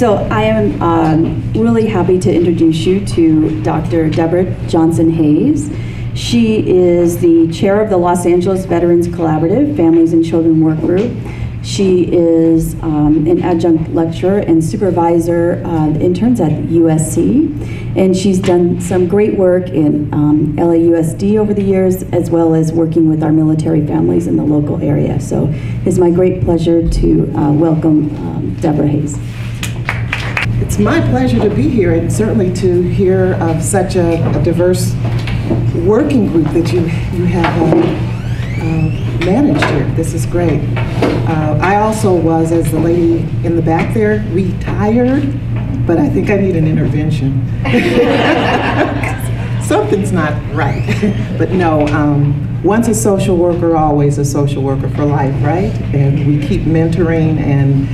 So I am um, really happy to introduce you to Dr. Deborah Johnson Hayes. She is the chair of the Los Angeles Veterans Collaborative Families and Children Work Group. She is um, an adjunct lecturer and supervisor of interns at USC, and she's done some great work in um, LAUSD over the years, as well as working with our military families in the local area. So it's my great pleasure to uh, welcome um, Deborah Hayes. It's my pleasure to be here and certainly to hear of such a, a diverse working group that you, you have uh, uh, managed here. This is great. Uh, I also was, as the lady in the back there, retired, but I think I need an intervention. Something's not right. but no, um, once a social worker, always a social worker for life, right? And we keep mentoring and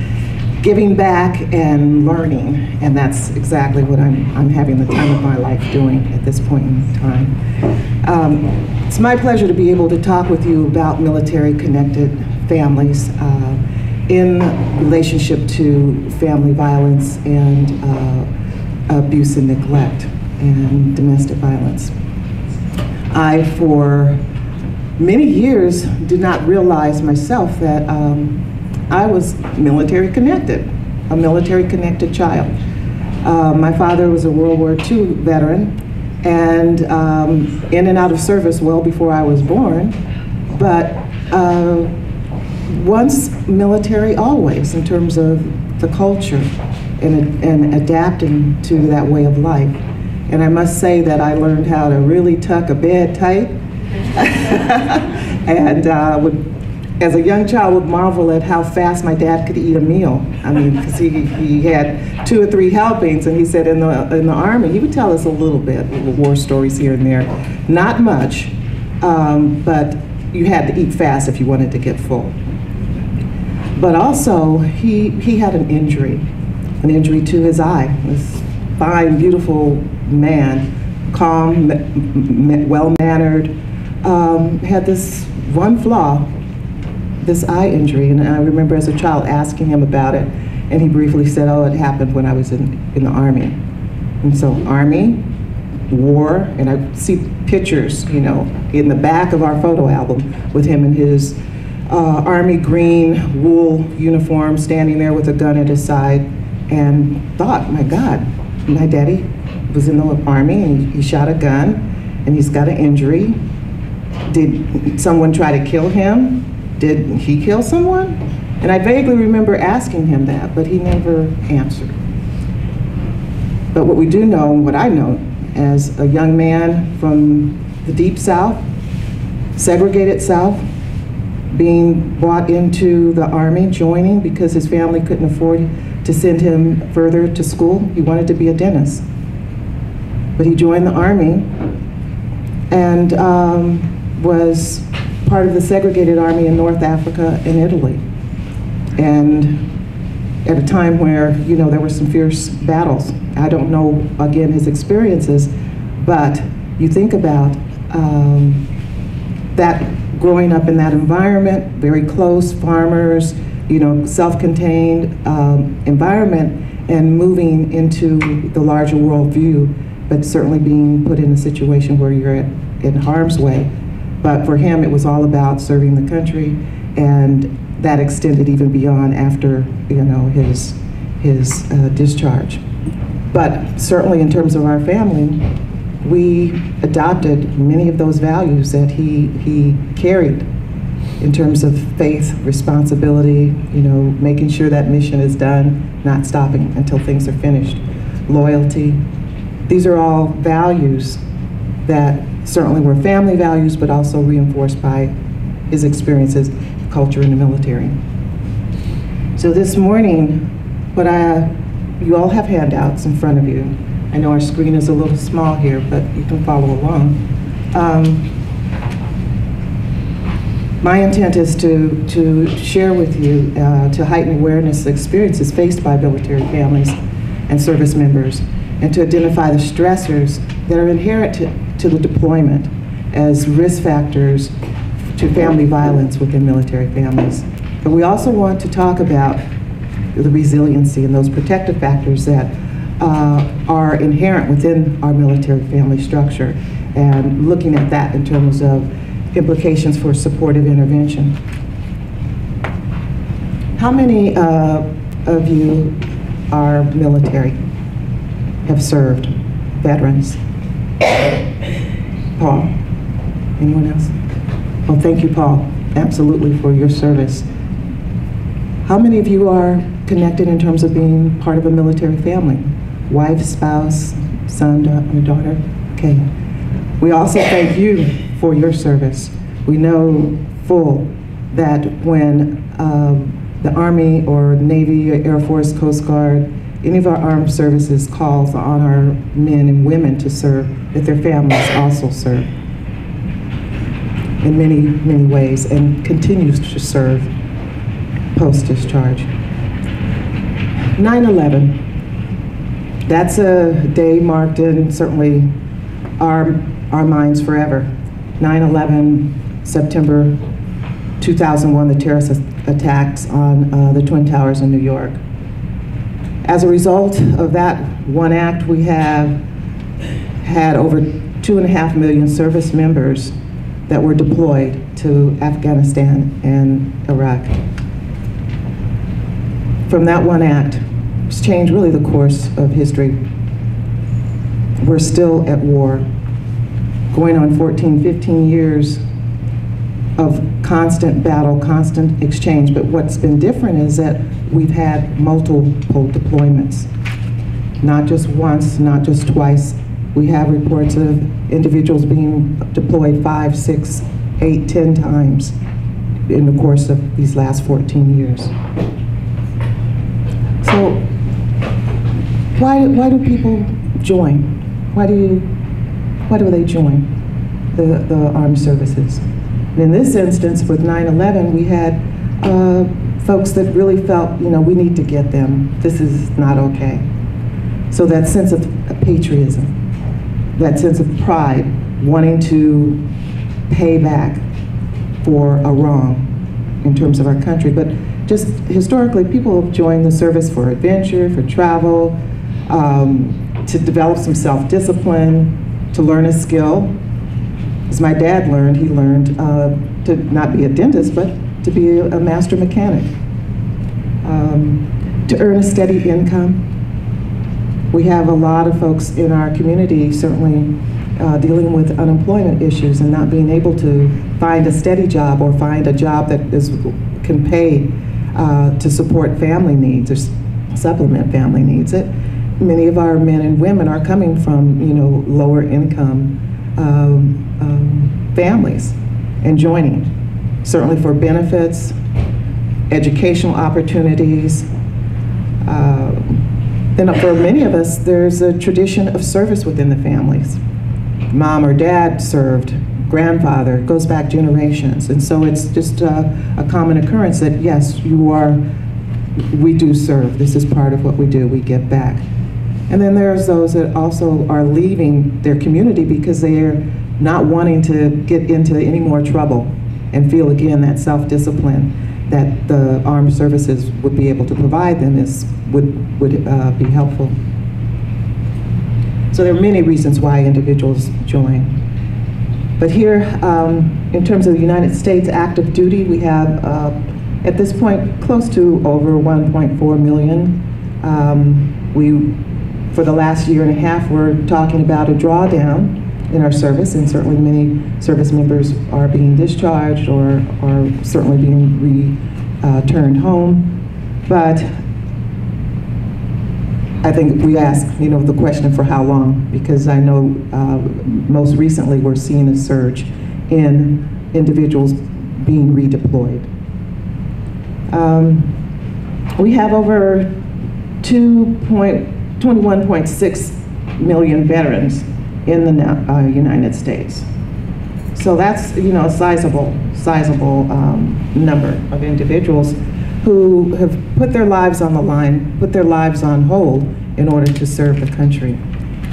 giving back and learning, and that's exactly what I'm, I'm having the time of my life doing at this point in time. Um, it's my pleasure to be able to talk with you about military-connected families uh, in relationship to family violence and uh, abuse and neglect and domestic violence. I, for many years, did not realize myself that um, I was military connected, a military connected child. Uh, my father was a World War II veteran and um, in and out of service well before I was born, but uh, once military always in terms of the culture and, and adapting to that way of life. And I must say that I learned how to really tuck a bed tight and uh, would as a young child would marvel at how fast my dad could eat a meal. I mean, because he, he had two or three helpings, and he said in the, in the Army, he would tell us a little bit, little war stories here and there. Not much, um, but you had to eat fast if you wanted to get full. But also, he, he had an injury, an injury to his eye. This fine, beautiful man, calm, well-mannered, um, had this one flaw this eye injury, and I remember as a child asking him about it, and he briefly said, oh, it happened when I was in, in the Army. And so Army, war, and I see pictures, you know, in the back of our photo album with him in his uh, Army green wool uniform, standing there with a gun at his side, and thought, my God, my daddy was in the Army, and he shot a gun, and he's got an injury. Did someone try to kill him? Did he kill someone? And I vaguely remember asking him that, but he never answered. But what we do know, what I know, as a young man from the deep south, segregated south, being brought into the army, joining because his family couldn't afford to send him further to school. He wanted to be a dentist. But he joined the army and um, was part of the segregated army in North Africa and Italy. And at a time where, you know, there were some fierce battles. I don't know, again, his experiences, but you think about um, that growing up in that environment, very close, farmers, you know, self-contained um, environment, and moving into the larger worldview, but certainly being put in a situation where you're at, in harm's way but for him, it was all about serving the country, and that extended even beyond after you know his his uh, discharge. But certainly, in terms of our family, we adopted many of those values that he he carried in terms of faith, responsibility, you know, making sure that mission is done, not stopping until things are finished, loyalty. These are all values that certainly were family values, but also reinforced by his experiences, culture in the military. So this morning, what I, you all have handouts in front of you. I know our screen is a little small here, but you can follow along. Um, my intent is to, to share with you, uh, to heighten awareness of experiences faced by military families and service members, and to identify the stressors that are inherent to, to the deployment as risk factors to family violence within military families. But we also want to talk about the resiliency and those protective factors that uh, are inherent within our military family structure, and looking at that in terms of implications for supportive intervention. How many uh, of you are military, have served, veterans? Paul? Anyone else? Well, thank you, Paul, absolutely for your service. How many of you are connected in terms of being part of a military family? Wife, spouse, son, or daughter? Okay. We also thank you for your service. We know full that when um, the Army or Navy, Air Force, Coast Guard, any of our armed services calls on our men and women to serve, that their families also serve in many, many ways and continues to serve post-discharge. 9/11, that's a day marked in certainly our, our minds forever. 9/11, September 2001, the terrorist attacks on uh, the Twin Towers in New York. As a result of that one act, we have had over two and a half million service members that were deployed to Afghanistan and Iraq. From that one act, it's changed really the course of history. We're still at war, going on 14, 15 years of constant battle, constant exchange. But what's been different is that we've had multiple deployments, not just once, not just twice. We have reports of individuals being deployed five, six, eight, ten times in the course of these last 14 years. So why, why do people join? Why do you, why do they join the, the armed services? In this instance, with 9/11, we had uh, folks that really felt, you know, we need to get them. This is not okay. So that sense of patriotism, that sense of pride, wanting to pay back for a wrong in terms of our country. But just historically, people have joined the service for adventure, for travel, um, to develop some self-discipline, to learn a skill, as my dad learned, he learned uh, to not be a dentist, but to be a, master mechanic, um, to earn a steady income. We have a lot of folks in our community certainly uh, dealing with unemployment issues and not being able to find a steady job or find a job that is, can pay uh, to support family needs or supplement family needs. It, many of our men and women are coming from, you know, lower income um, um, families and joining, certainly for benefits, educational opportunities. Uh, and for many of us, there's a tradition of service within the families. Mom or dad served, grandfather, goes back generations. And so it's just a, a common occurrence that yes, you are, we do serve. This is part of what we do, we give back. And then there's those that also are leaving their community because they're not wanting to get into any more trouble and feel again that self-discipline that the armed services would be able to provide them is would would uh, be helpful. So there are many reasons why individuals join. But here, um, in terms of the United States active duty, we have uh, at this point close to over 1.4 million. Um, we for the last year and a half, we're talking about a drawdown in our service, and certainly many service members are being discharged or are certainly being returned home. But I think we ask, you know, the question for how long, because I know uh, most recently we're seeing a surge in individuals being redeployed. Um, we have over 2.21.6 million veterans in the uh, United States. So that's, you know, a sizable, sizable um, number of individuals who have put their lives on the line, put their lives on hold in order to serve the country.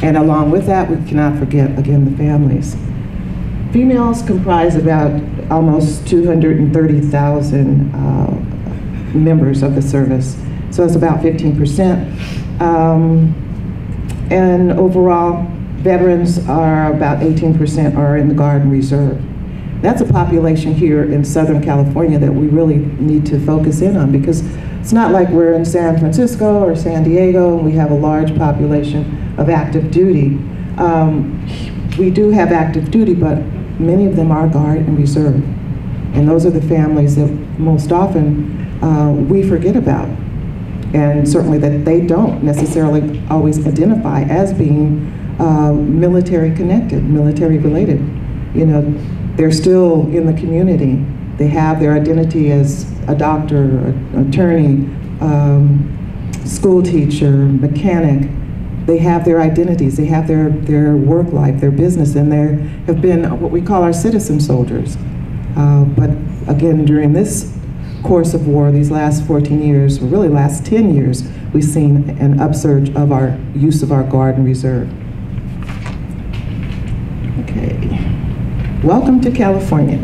And along with that, we cannot forget, again, the families. Females comprise about almost 230,000 uh, members of the service. so it's about 15%. Um, and overall, veterans are about 18% are in the Guard and Reserve. That's a population here in Southern California that we really need to focus in on because it's not like we're in San Francisco or San Diego and we have a large population of active duty. Um, we do have active duty, but many of them are Guard and Reserve. And those are the families that most often uh, we forget about. And certainly that they don't necessarily always identify as being uh, military connected, military related. You know, they're still in the community. They have their identity as a doctor, an attorney, um, school teacher, mechanic. They have their identities, they have their, their work life, their business, and they have been what we call our citizen soldiers. Uh, but again, during this course of war, these last 14 years, really last 10 years, we've seen an upsurge of our use of our Guard and Reserve. Okay. Welcome to California.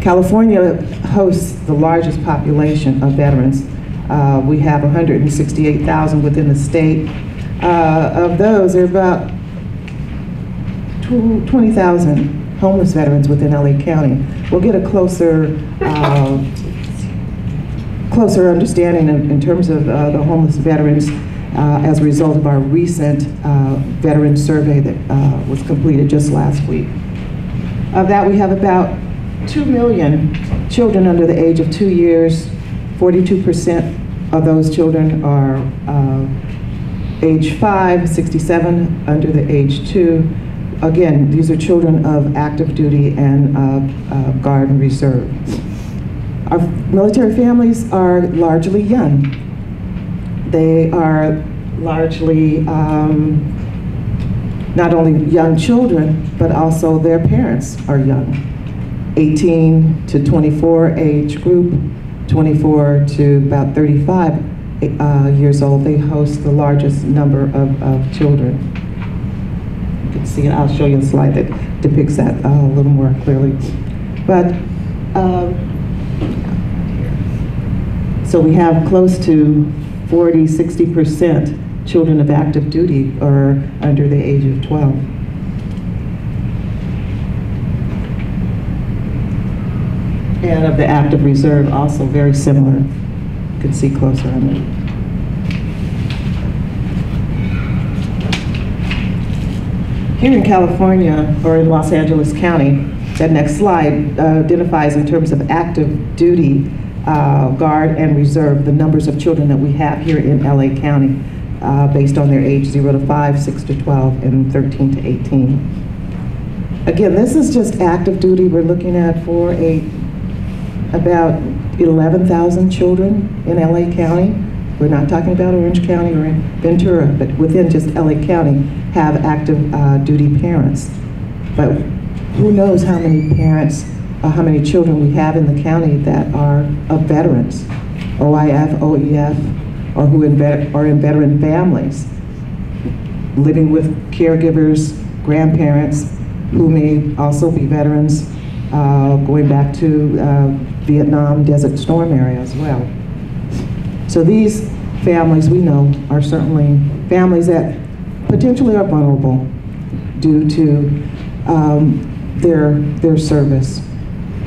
California hosts the largest population of veterans. Uh, we have 168,000 within the state. Uh, of those, there are about 20,000 homeless veterans within LA County. We'll get a closer uh, closer understanding in terms of uh, the homeless veterans uh, as a result of our recent uh, veteran survey that uh, was completed just last week. Of that, we have about 2 million children under the age of two years. 42% of those children are uh, age 5, 67 under the age 2. Again, these are children of active duty and uh, Guard and Reserve. Our military families are largely young. They are largely um, not only young children, but also their parents are young. 18 to 24 age group, 24 to about 35 uh, years old, they host the largest number of, of children. You can see, I'll show you a slide that depicts that uh, a little more clearly. But uh, so we have close to 40, 60% children of active duty are under the age of 12. And of the active reserve, also very similar. You can see closer on it. Here in California, or in Los Angeles County, that next slide uh, identifies in terms of active duty uh, Guard and Reserve, the numbers of children that we have here in LA County uh, based on their age 0 to 5, 6 to 12, and 13 to 18. Again, this is just active duty. We're looking at for a about 11,000 children in LA County. We're not talking about Orange County or Ventura, but within just LA County have active uh, duty parents. But who knows how many parents uh, how many children we have in the county that are of veterans, OIF, OEF, or who in are in veteran families, living with caregivers, grandparents, who may also be veterans, uh, going back to uh, Vietnam Desert Storm area as well. So these families we know are certainly families that potentially are vulnerable due to um, their, their service.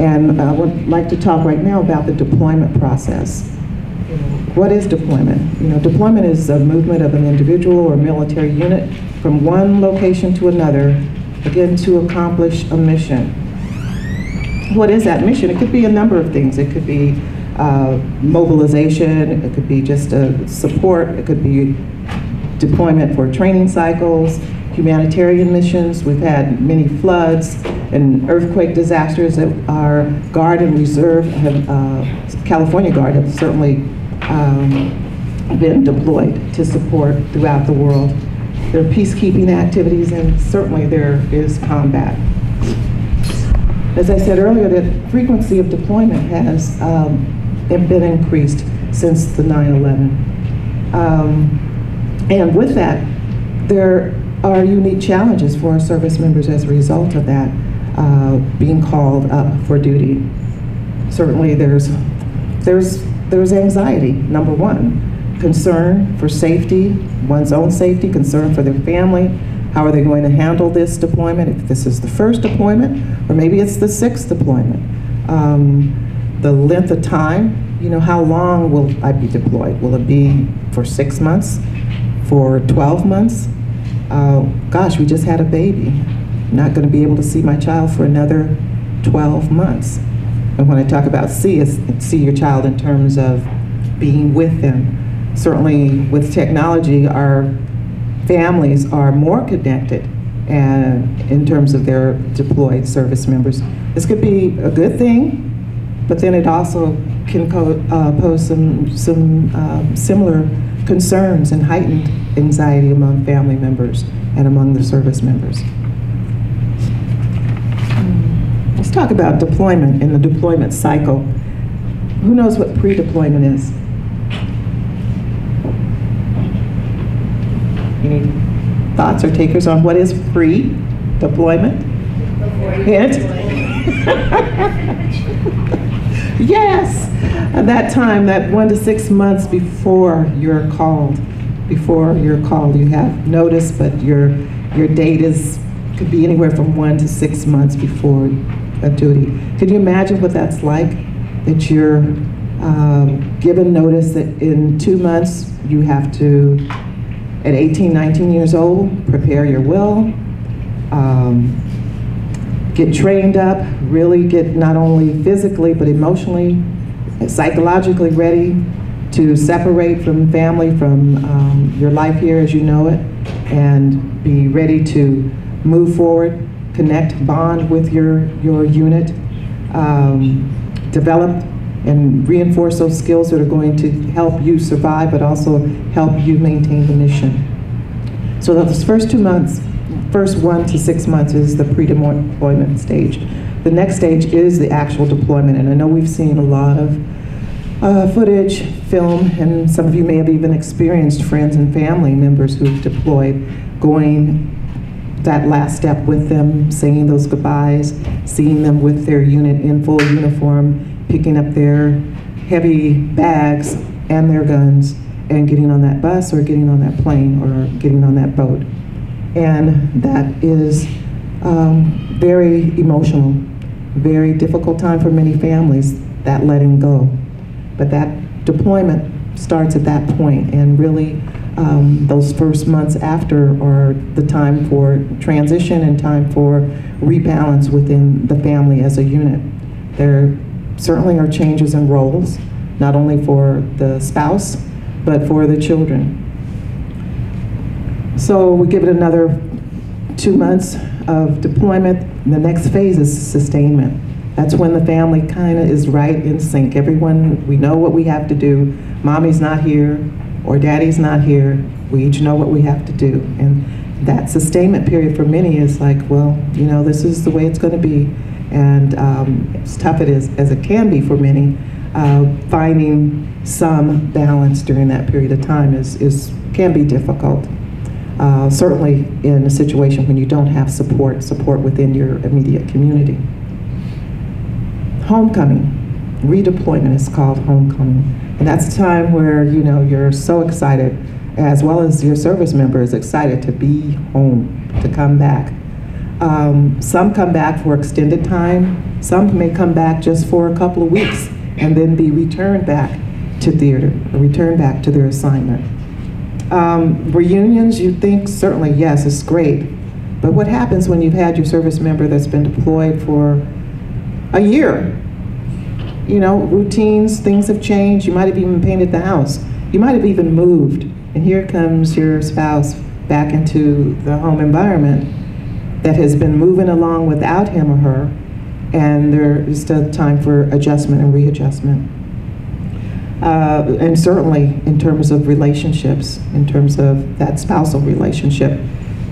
And I would like to talk right now about the deployment process. What is deployment? You know, deployment is a movement of an individual or military unit from one location to another, again, to accomplish a mission. What is that mission? It could be a number of things. It could be uh, mobilization, it could be just a support, it could be deployment for training cycles, humanitarian missions. We've had many floods and earthquake disasters that our Guard and Reserve have, uh, California Guard have certainly um, been deployed to support throughout the world. There are peacekeeping activities and certainly there is combat. As I said earlier, the frequency of deployment has um, been increased since the 9-11. Um, and with that, there are unique challenges for our service members as a result of that uh, being called up for duty. Certainly there's, there's, there's anxiety, number one. concern for safety, one's own safety, concern for their family. How are they going to handle this deployment? If this is the first deployment, or maybe it's the sixth deployment. Um, the length of time, you know, how long will I be deployed? Will it be for six months? For 12 months? Uh, gosh, we just had a baby. Not going to be able to see my child for another 12 months. And when I talk about see, see your child in terms of being with them. Certainly with technology, our families are more connected and in terms of their deployed service members. This could be a good thing, but then it also can uh, pose some, some um, similar concerns and heightened anxiety among family members and among the service members. Let's talk about deployment and the deployment cycle. Who knows what pre-deployment is? Any thoughts or takers on what is pre-deployment? Hint? yes, at that time, that one to six months before you're called, before your call. you have notice, but your your date is could be anywhere from one to six months before a duty. Can you imagine what that's like? That you're um, given notice that in two months you have to, at 18, 19 years old, prepare your will, um, get trained up, really get not only physically but emotionally, psychologically ready to separate from family, from um, your life here as you know it, and be ready to move forward, connect, bond with your, your unit, um, develop and reinforce those skills that are going to help you survive, but also help you maintain the mission. So those first two months, first one to six months is the pre-deployment stage. The next stage is the actual deployment, and I know we've seen a lot of uh, footage, film, and some of you may have even experienced friends and family members who've deployed going that last step with them, saying those goodbyes, seeing them with their unit in full uniform, picking up their heavy bags and their guns, and getting on that bus or getting on that plane or getting on that boat. And that is um, very emotional, very difficult time for many families, that letting go. But that deployment starts at that point and really um, those first months after are the time for transition and time for rebalance within the family as a unit. There certainly are changes in roles, not only for the spouse, but for the children. So we give it another two months of deployment. The next phase is sustainment. That's when the family kind of is right in sync. Everyone, we know what we have to do. Mommy's not here, or daddy's not here, we each know what we have to do. And that sustainment period for many is like, well, you know, this is the way it's going to be. And um, as tough it is as it can be for many, uh, finding some balance during that period of time is, is can be difficult. Uh, certainly in a situation when you don't have support, support within your immediate community. Homecoming, redeployment is called homecoming. And that's a time where, you know, you're so excited, as well as your service members excited to be home, to come back. Um, some come back for extended time. Some may come back just for a couple of weeks and then be returned back to theater, returned back to their assignment. Um, reunions, you think certainly, yes, it's great. But what happens when you've had your service member that's been deployed for a year you know, routines, things have changed. You might have even painted the house. You might have even moved. And here comes your spouse back into the home environment that has been moving along without him or her. And there is still time for adjustment and readjustment. Uh, and certainly in terms of relationships, in terms of that spousal relationship,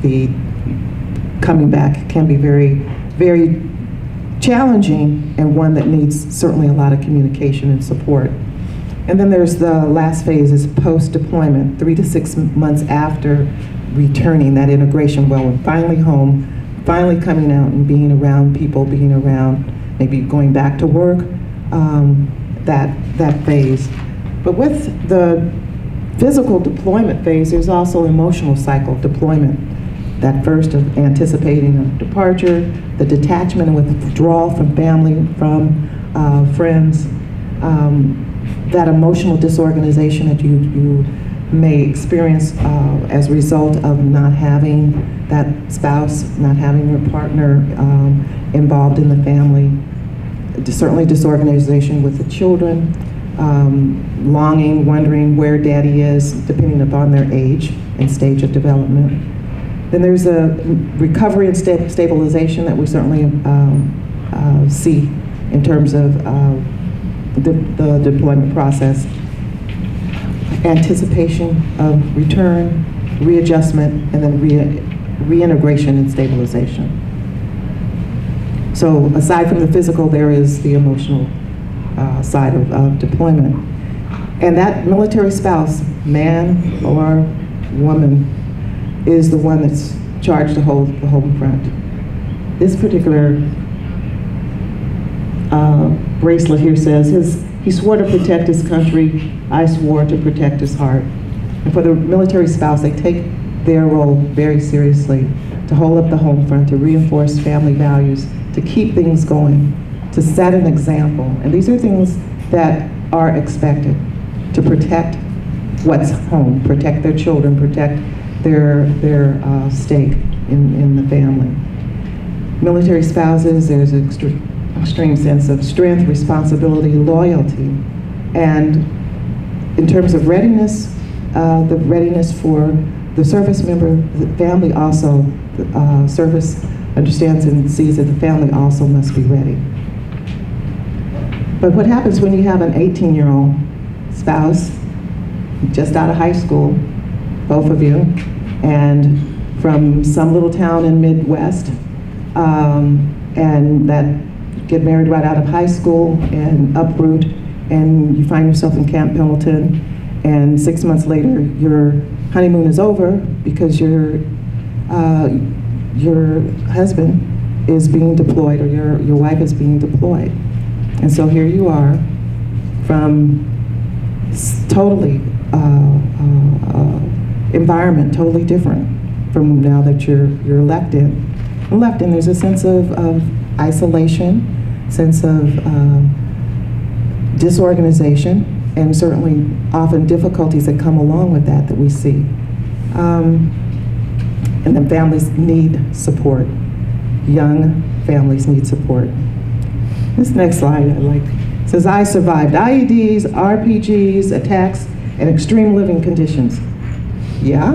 the coming back can be very, very challenging and one that needs certainly a lot of communication and support. And then there's the last phase is post-deployment, three to six months after returning that integration well, we're finally home, finally coming out and being around people, being around, maybe going back to work, um, that, that phase. But with the physical deployment phase, there's also emotional cycle deployment. That first of anticipating a departure, the detachment and withdrawal from family, from uh, friends, um, that emotional disorganization that you, you may experience uh, as a result of not having that spouse, not having your partner um, involved in the family. Certainly disorganization with the children, um, longing, wondering where daddy is, depending upon their age and stage of development. Then there's a recovery and sta stabilization that we certainly um, uh, see in terms of uh, the, the deployment process. Anticipation of return, readjustment, and then re reintegration and stabilization. So aside from the physical, there is the emotional uh, side of, of deployment. And that military spouse, man or woman, is the one that's charged to hold the home front. This particular uh, bracelet here says, his, he swore to protect his country, I swore to protect his heart. And for the military spouse, they take their role very seriously, to hold up the home front, to reinforce family values, to keep things going, to set an example. And these are things that are expected, to protect what's home, protect their children, protect their, their uh, stake in, in the family. Military spouses, there's an extreme, sense of strength, responsibility, loyalty. And in terms of readiness, uh, the readiness for the service member, the family also, uh, service understands and sees that the family also must be ready. But what happens when you have an 18-year-old spouse, just out of high school, both of you, and from some little town in Midwest, um, and that get married right out of high school and uproot, and you find yourself in Camp Pendleton, and six months later, your honeymoon is over because your uh, your husband is being deployed or your, your wife is being deployed. And so here you are from totally uh, uh, uh, environment, totally different from now that you're, you're. Left in, there's a sense of, of isolation, sense of uh, disorganization, and certainly often difficulties that come along with that that we see. Um, and then families need support. Young families need support. This next slide I like says, I survived IEDs, RPGs, attacks, and extreme living conditions. Yeah?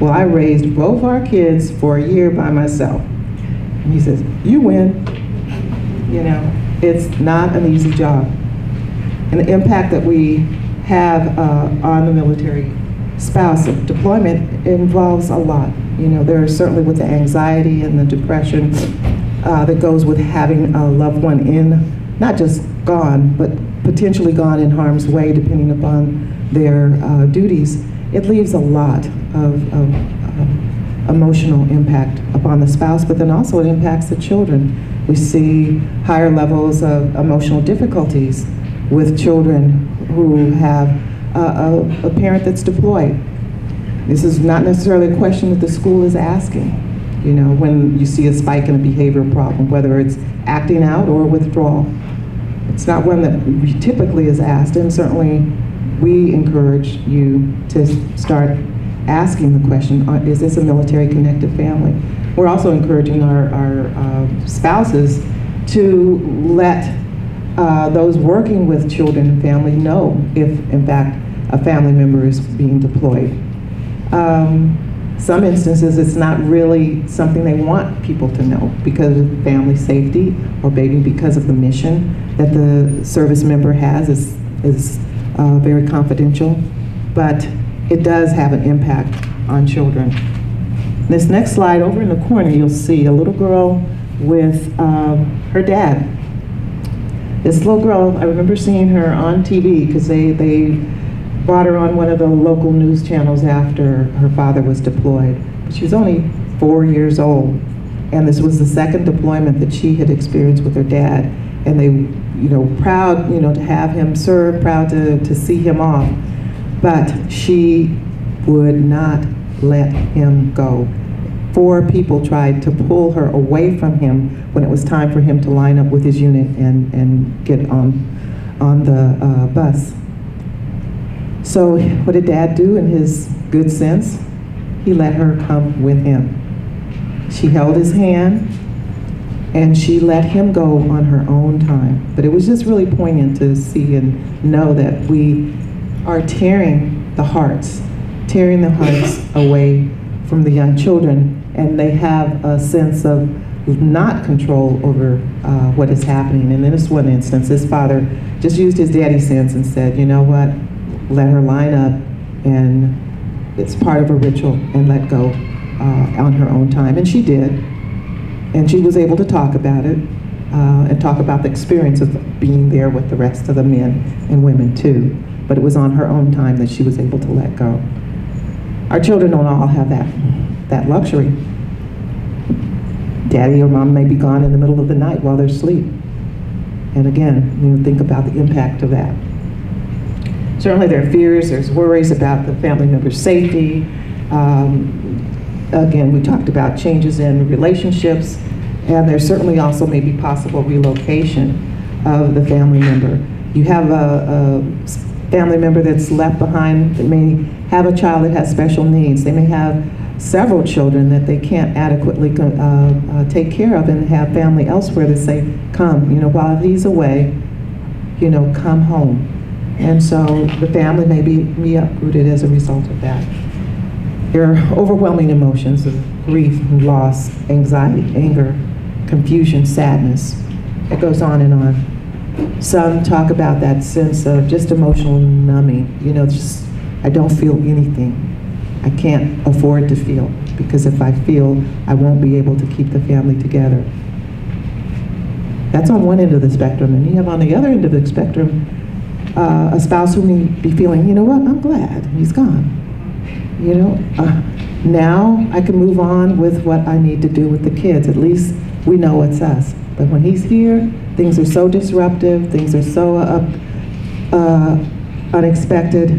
Well, I raised both our kids for a year by myself. And he says, you win. You know, it's not an easy job and the impact that we have uh, on the military spouse deployment involves a lot. You know, there is certainly with the anxiety and the depression uh, that goes with having a loved one in, not just gone, but potentially gone in harm's way depending upon their uh, duties. It leaves a lot of, of, of emotional impact upon the spouse, but then also it impacts the children. We see higher levels of emotional difficulties with children who have a, a, a parent that's deployed. This is not necessarily a question that the school is asking. You know, when you see a spike in a behavior problem, whether it's acting out or withdrawal. It's not one that typically is asked, and certainly we encourage you to start asking the question, uh, is this a military connected family? We're also encouraging our, our uh, spouses to let uh, those working with children and family know if, in fact, a family member is being deployed. Um, some instances, it's not really something they want people to know because of family safety or maybe because of the mission that the service member has is, is uh, very confidential. But it does have an impact on children. This next slide, over in the corner, you'll see a little girl with um, her dad this little girl, I remember seeing her on TV because they, they brought her on one of the local news channels after her father was deployed. She was only four years old. And this was the second deployment that she had experienced with her dad. And they, you know, proud, you know, to have him serve, proud to, to see him off. But she would not let him go. Four people tried to pull her away from him when it was time for him to line up with his unit and, and get on, on the uh, bus. So what did dad do in his good sense? He let her come with him. She held his hand and she let him go on her own time. But it was just really poignant to see and know that we are tearing the hearts, tearing the hearts away from the young children, and they have a sense of not control over uh, what is happening. And in this one instance, his father just used his daddy sense and said, you know what, let her line up, and it's part of a ritual, and let go uh, on her own time. And she did. And she was able to talk about it uh, and talk about the experience of being there with the rest of the men and women too. But it was on her own time that she was able to let go. Our children don't all have that, that luxury. Daddy or mom may be gone in the middle of the night while they're asleep. And again, you know, think about the impact of that. Certainly there are fears, there's worries about the family member's safety. Um, again, we talked about changes in relationships, and there certainly also may be possible relocation of the family member. You have a, a family member that's left behind that may have a child that has special needs. They may have several children that they can't adequately uh, uh, take care of and have family elsewhere that say, come, you know, while he's away, you know, come home. And so the family may be, be uprooted as a result of that. Are overwhelming emotions of grief, loss, anxiety, anger, confusion, sadness. It goes on and on. Some talk about that sense of just emotional numbing. You know, just, I don't feel anything. I can't afford to feel because if I feel, I won't be able to keep the family together. That's on one end of the spectrum. And you have on the other end of the spectrum uh, a spouse who may be feeling, you know what, I'm glad he's gone. You know, uh, now I can move on with what I need to do with the kids. At least we know it's us. But when he's here, things are so disruptive, things are so uh, uh, unexpected.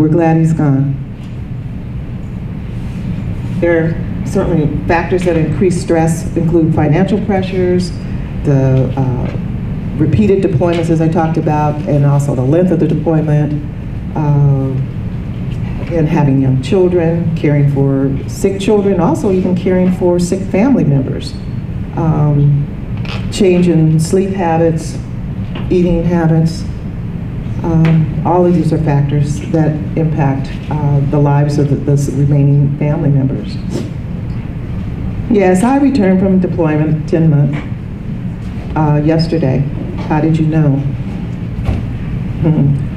We're glad he's gone. There are certainly factors that increase stress include financial pressures, the uh, repeated deployments as I talked about, and also the length of the deployment, uh, and having young children, caring for sick children, also even caring for sick family members. Um, change in sleep habits, eating habits, um, all of these are factors that impact uh, the lives of the, the, remaining family members. Yes, I returned from deployment 10 months uh, yesterday. How did you know? Hmm.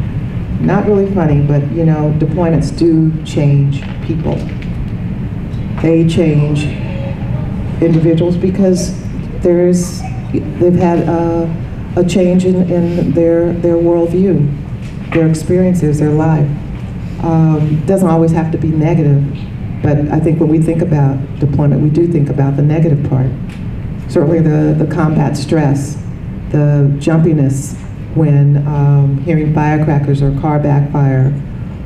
Not really funny, but you know, deployments do change people. They change individuals because there's, they've had a change in, in their, their worldview, their experiences, their life. Um, doesn't always have to be negative, but I think when we think about deployment, we do think about the negative part. Certainly the, the combat stress, the jumpiness when um, hearing firecrackers or car backfire,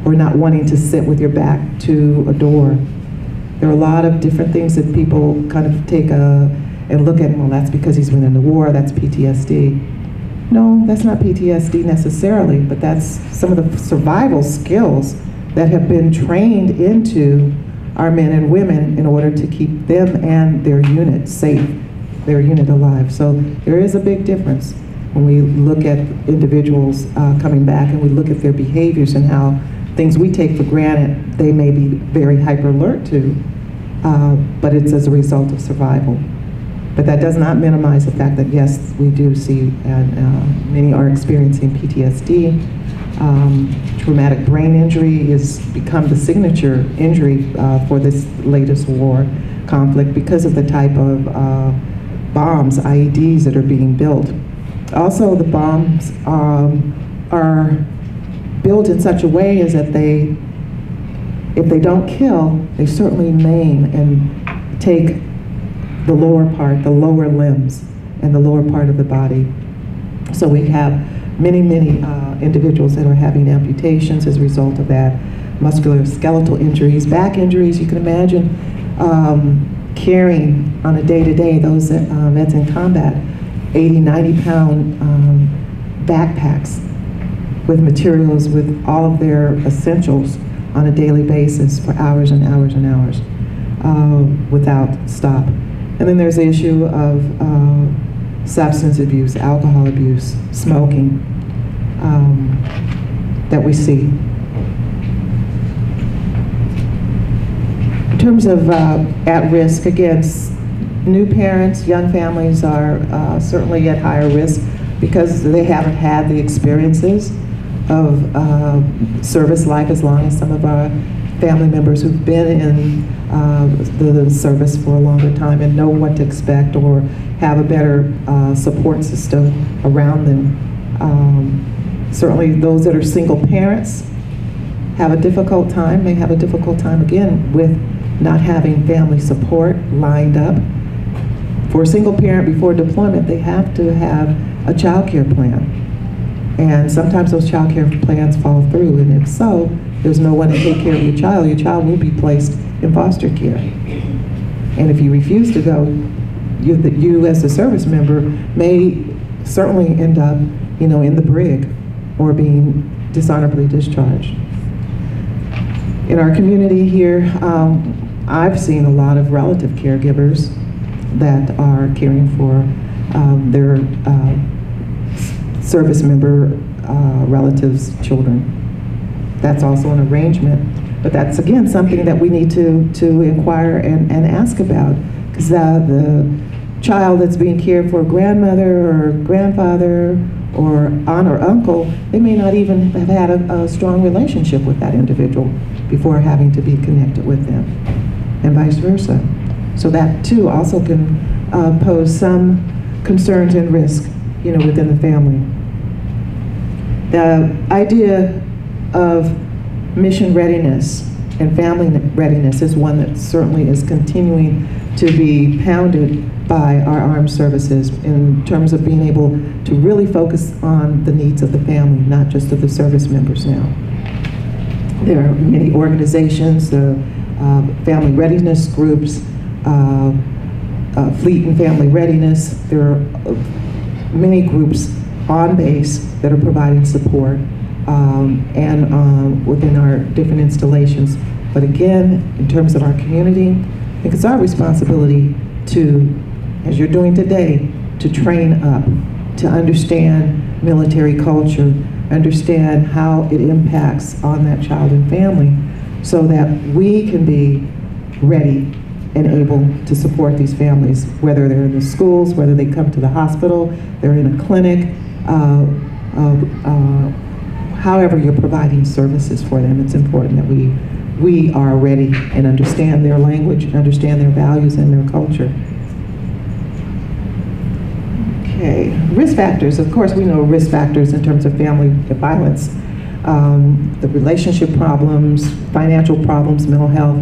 or not wanting to sit with your back to a door. There are a lot of different things that people kind of take a, and look at, well, that's because he's been in the war, that's PTSD. No, that's not PTSD necessarily, but that's some of the survival skills that have been trained into our men and women in order to keep them and their unit safe, their unit alive. So there is a big difference when we look at individuals uh, coming back and we look at their behaviors and how things we take for granted they may be very hyper alert to, uh, but it's as a result of survival. But that does not minimize the fact that yes, we do see, and uh, many are experiencing PTSD. Um, traumatic brain injury has become the signature injury uh, for this latest war conflict because of the type of uh, bombs, IEDs that are being built. Also, the bombs um, are built in such a way as that they, if they don't kill, they certainly maim and take the lower part, the lower limbs, and the lower part of the body. So we have many, many uh, individuals that are having amputations as a result of that, muscular skeletal injuries, back injuries. You can imagine um, carrying on a day-to-day those that, uh, vets in combat 80, 90 pound um, backpacks with materials, with all of their essentials on a daily basis for hours and hours and hours uh, without stop. And then there's the issue of uh, substance abuse, alcohol abuse, smoking um, that we see. In terms of uh, at risk, again, new parents, young families are uh, certainly at higher risk because they haven't had the experiences of uh, service life as long as some of our family members who've been in uh, the, service for a longer time and know what to expect or have a better uh, support system around them. Um, certainly, those that are single parents have a difficult time, may have a difficult time again with not having family support lined up. For a single parent before deployment, they have to have a child care plan. And sometimes those child care plans fall through, and if so, there's no one to take care of your child. Your child will be placed in foster care. And if you refuse to go, you, that you as a service member may certainly end up, you know, in the brig or being dishonorably discharged. In our community here, um, I've seen a lot of relative caregivers that are caring for um, their uh, service member uh, relatives' children. That's also an arrangement, but that's again something that we need to, to inquire and, and ask about because uh, the child that's being cared for, grandmother or grandfather or aunt or uncle, they may not even have had a, a strong relationship with that individual before having to be connected with them, and vice versa. So that too also can uh, pose some concerns and risk, you know, within the family. The idea of mission readiness and family readiness is one that certainly is continuing to be pounded by our armed services in terms of being able to really focus on the needs of the family, not just of the service members now. There are many organizations, uh, uh, family readiness groups, uh, uh, fleet and family readiness. There are uh, many groups on base that are providing support um, and um, within our different installations. But again, in terms of our community, I think it's our responsibility to, as you're doing today, to train up, to understand military culture, understand how it impacts on that child and family, so that we can be ready and able to support these families, whether they're in the schools, whether they come to the hospital, they're in a clinic, uh, uh, uh, however you're providing services for them, it's important that we, we are ready and understand their language, and understand their values and their culture. Okay, risk factors. Of course, we know risk factors in terms of family violence, um, the relationship problems, financial problems, mental health,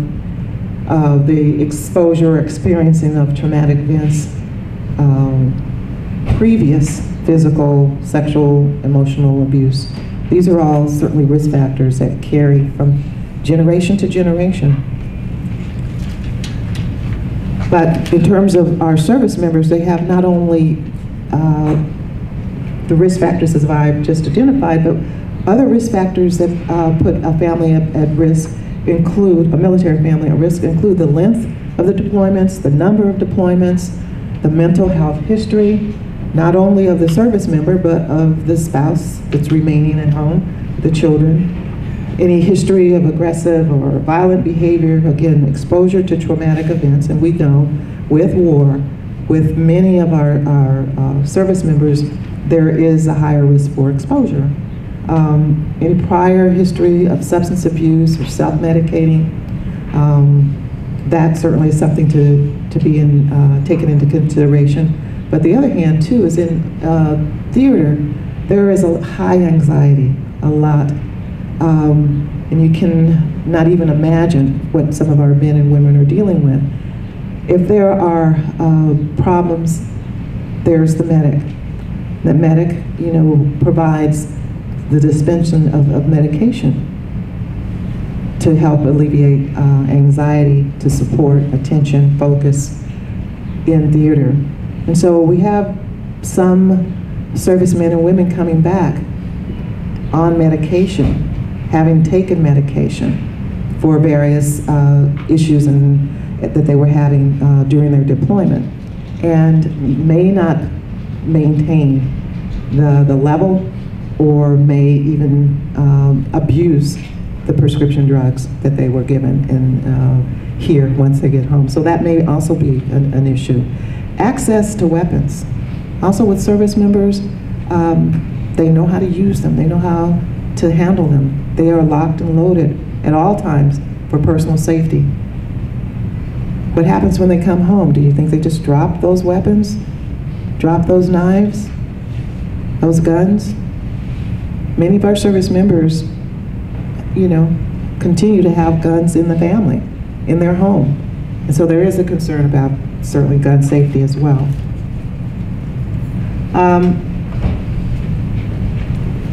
uh, the exposure or experiencing of traumatic events, um, previous physical, sexual, emotional abuse. These are all certainly risk factors that carry from generation to generation. But in terms of our service members, they have not only uh, the risk factors as I've just identified, but other risk factors that uh, put a family at, at risk include, a military family at risk, include the length of the deployments, the number of deployments, the mental health history, not only of the service member, but of the spouse that's remaining at home, the children, any history of aggressive or violent behavior, again, exposure to traumatic events, and we know with war, with many of our, our uh, service members, there is a higher risk for exposure. Um, any prior history of substance abuse or self-medicating, um, certainly is something to, to be in, uh, taken into consideration. But the other hand, too, is in uh, theater, there is a high anxiety, a lot. Um, and you can not even imagine what some of our men and women are dealing with. If there are uh, problems, there's the medic. The medic, you know, provides the dispensing of, of medication to help alleviate uh, anxiety, to support attention, focus in theater. And so we have some servicemen and women coming back on medication, having taken medication for various uh, issues and, that they were having uh, during their deployment, and may not maintain the, the level or may even um, abuse the prescription drugs that they were given in, uh, here once they get home. So that may also be an, an issue. Access to weapons. Also with service members, um, they know how to use them. They know how to handle them. They are locked and loaded at all times for personal safety. What happens when they come home? Do you think they just drop those weapons? Drop those knives? Those guns? Many of our service members, you know, continue to have guns in the family, in their home. And so there is a concern about certainly gun safety as well. Um,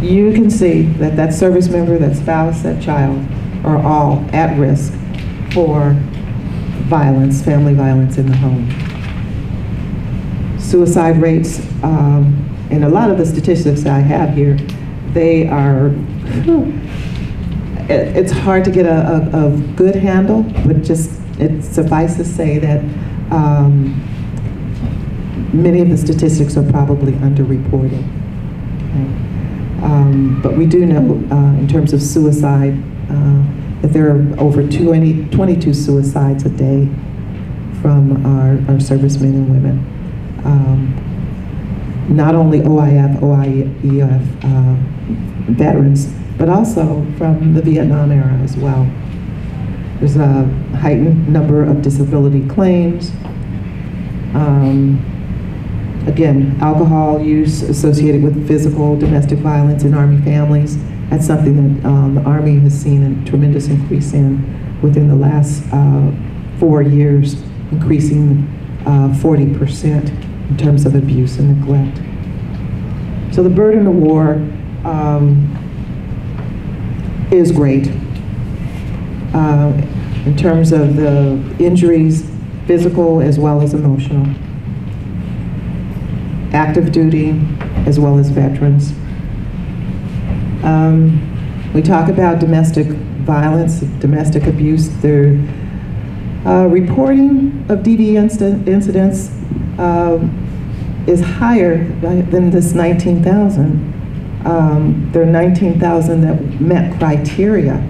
you can see that that service member, that spouse, that child are all at risk for violence, family violence in the home. Suicide rates, um, and a lot of the statistics I have here, they are, it's hard to get a, a, a, good handle, but just it suffices to say that um, many of the statistics are probably underreported. Um, but we do know uh, in terms of suicide uh, that there are over 20, 22 suicides a day from our, our servicemen and women. Um, not only OIF, OIEF uh, veterans, but also from the Vietnam era as well. There's a heightened number of disability claims. Um, again, alcohol use associated with physical domestic violence in Army families. That's something that um, the Army has seen a tremendous increase in within the last uh, four years, increasing 40% uh, in terms of abuse and neglect. So the burden of war um, is great. Uh, in terms of the injuries, physical as well as emotional active duty, as well as veterans. Um, we talk about domestic violence, domestic abuse. The uh, reporting of DV incidents uh, is higher than this 19,000. Um, there are 19,000 that met criteria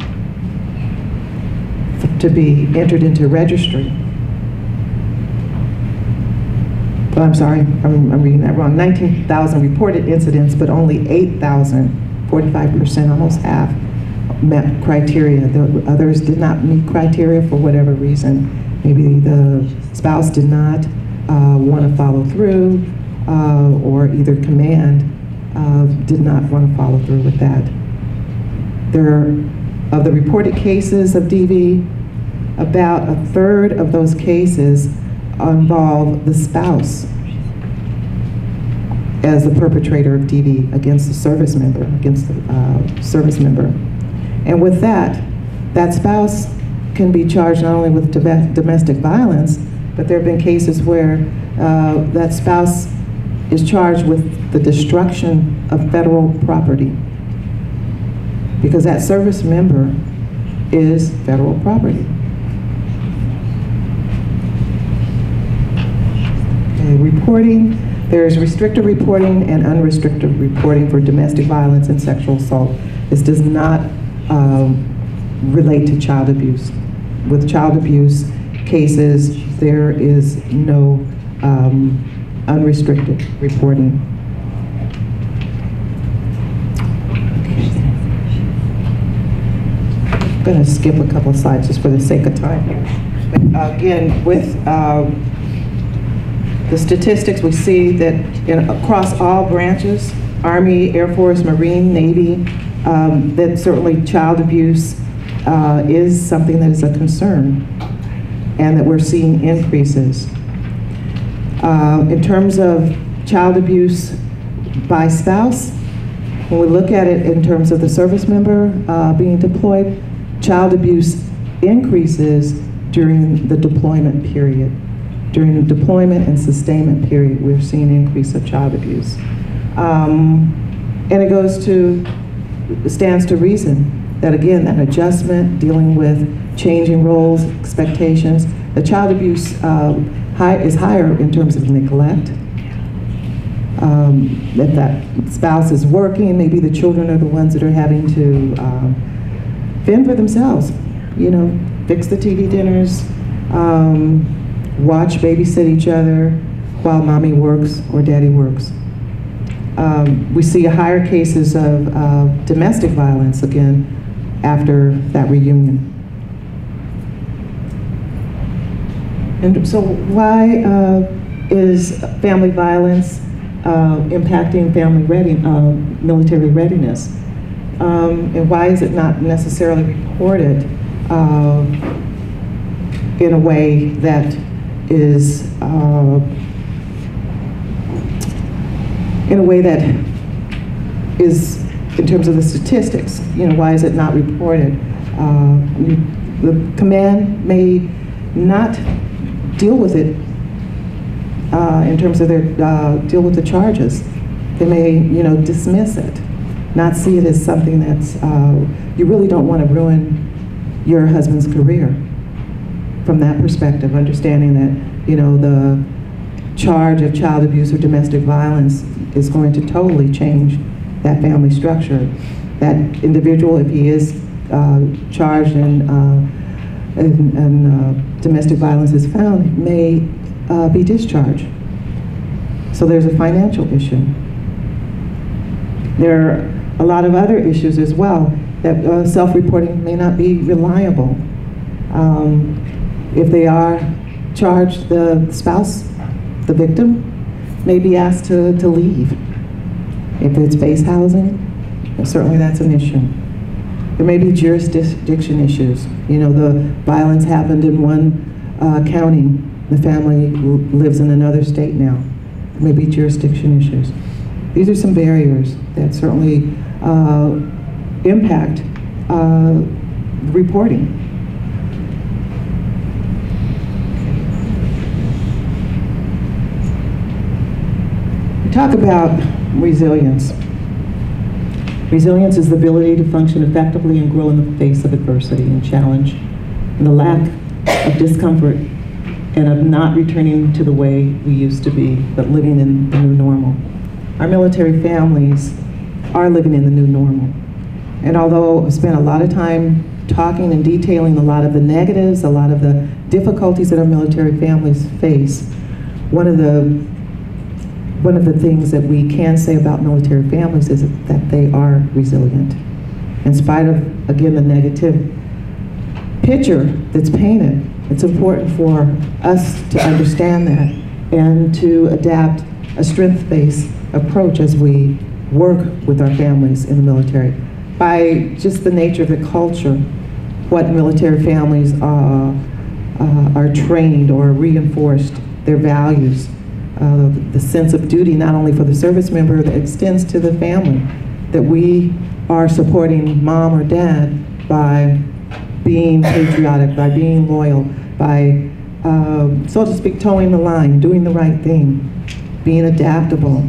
to be entered into registry. I'm sorry, I'm, I'm reading that wrong, 19,000 reported incidents, but only 8,000, 45%, almost half, met criteria. The others did not meet criteria for whatever reason. Maybe the spouse did not uh, want to follow through, uh, or either command uh, did not want to follow through with that. There are, of the reported cases of DV, about a third of those cases involve the spouse as the perpetrator of DV against the service member, against the uh, service member. And with that, that spouse can be charged not only with domestic violence, but there have been cases where uh, that spouse is charged with the destruction of federal property because that service member is federal property. reporting, there's restricted reporting and unrestricted reporting for domestic violence and sexual assault. This does not um, relate to child abuse. With child abuse cases, there is no um, unrestricted reporting. I'm going to skip a couple slides just for the sake of time. But, again, with uh, the statistics, we see that in, across all branches, Army, Air Force, Marine, Navy, um, that certainly child abuse uh, is something that is a concern and that we're seeing increases. Uh, in terms of child abuse by spouse, when we look at it in terms of the service member uh, being deployed, child abuse increases during the deployment period. During the deployment and sustainment period, we're seeing increase of child abuse. Um, and it goes to, stands to reason that again, that adjustment, dealing with changing roles, expectations, the child abuse um, high, is higher in terms of neglect. Um, if that spouse is working, maybe the children are the ones that are having to um, fend for themselves. You know, fix the TV dinners, um, watch, babysit each other while mommy works or daddy works. Um, we see higher cases of uh, domestic violence again after that reunion. And so why uh, is family violence uh, impacting family ready, uh, military readiness? Um, and why is it not necessarily reported uh, in a way that is uh, in a way that is in terms of the statistics you know why is it not reported uh, the command may not deal with it uh, in terms of their uh, deal with the charges. They may, you know, dismiss it, not see it as something that's uh, you really don't want to ruin your husband's career. From that perspective, understanding that you know the charge of child abuse or domestic violence is going to totally change that family structure. That individual, if he is uh, charged and, uh, and, uh, domestic violence is found, may uh, be discharged. So there's a financial issue. There are a lot of other issues as well that uh, self-reporting may not be reliable. Um, if they are charged, the spouse, the victim, may be asked to, to leave. If it's base housing, certainly that's an issue. There may be jurisdiction issues. You know, the violence happened in one uh, county the family lives in another state now. Maybe jurisdiction issues. These are some barriers that certainly uh, impact uh, reporting. Talk about resilience. Resilience is the ability to function effectively and grow in the face of adversity and challenge, and the lack of discomfort and of not returning to the way we used to be, but living in the new normal. Our military families are living in the new normal. And although I spent a lot of time talking and detailing a lot of the negatives, a lot of the difficulties that our military families face, one of the one of the things that we can say about military families is that they are resilient. In spite of, again, the negative picture that's painted, it's important for us to understand that and to adapt a strength-based approach as we work with our families in the military. By just the nature of the culture, what military families uh, uh, are trained or reinforced, their values, uh, the sense of duty not only for the service member that extends to the family, that we are supporting mom or dad by being patriotic, by being loyal, by, uh, so to speak, toeing the line, doing the right thing, being adaptable.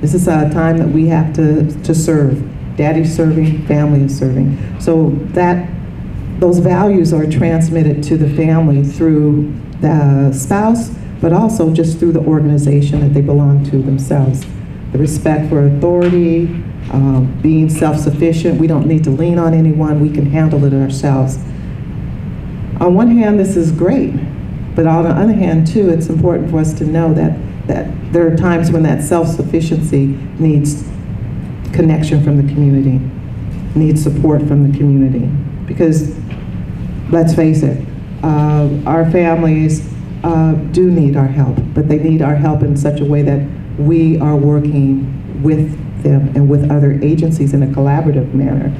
This is a time that we have to, to serve. Daddy's serving, family is serving. So that those values are transmitted to the family through the spouse, but also just through the organization that they belong to themselves. The respect for authority, um, being self-sufficient. We don't need to lean on anyone. We can handle it ourselves. On one hand, this is great, but on the other hand, too, it's important for us to know that, that there are times when that self-sufficiency needs connection from the community, needs support from the community. Because, let's face it, uh, our families uh, do need our help, but they need our help in such a way that we are working with them and with other agencies in a collaborative manner